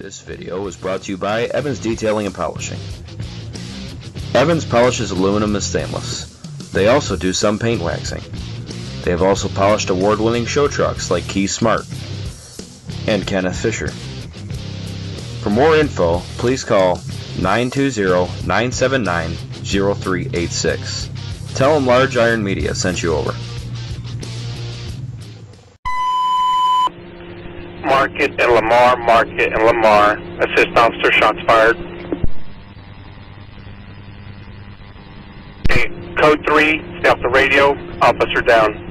This video is brought to you by Evans Detailing and Polishing. Evans polishes aluminum and stainless. They also do some paint waxing. They have also polished award-winning show trucks like Key Smart and Kenneth Fisher. For more info, please call 920-979-0386. Tell them Large Iron Media sent you over. Market and Lamar, Market and Lamar. Assist officer, shots fired. Okay, code 3, stay off the radio, officer down.